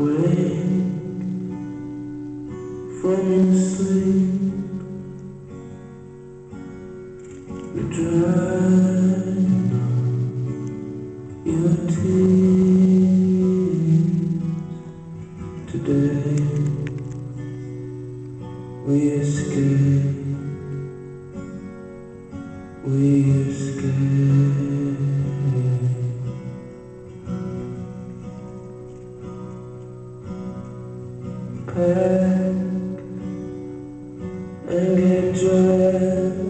Wake from sleep. You dry your tears today. We escape. We escape. Pack and get dressed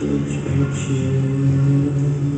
such a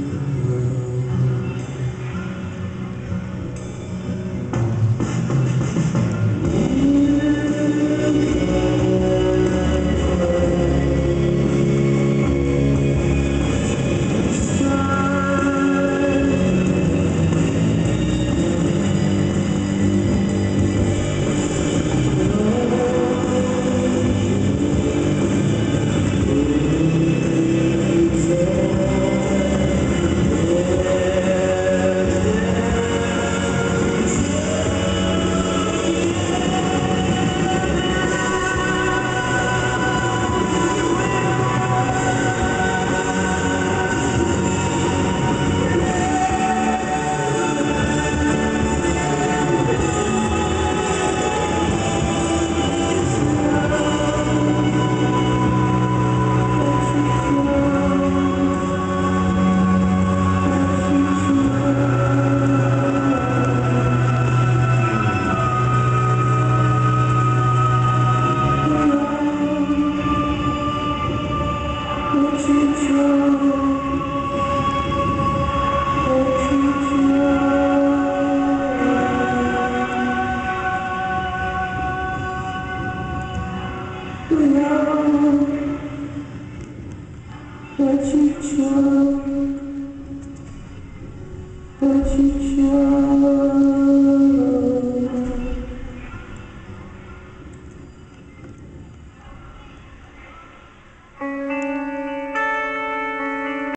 По чуть-чуть.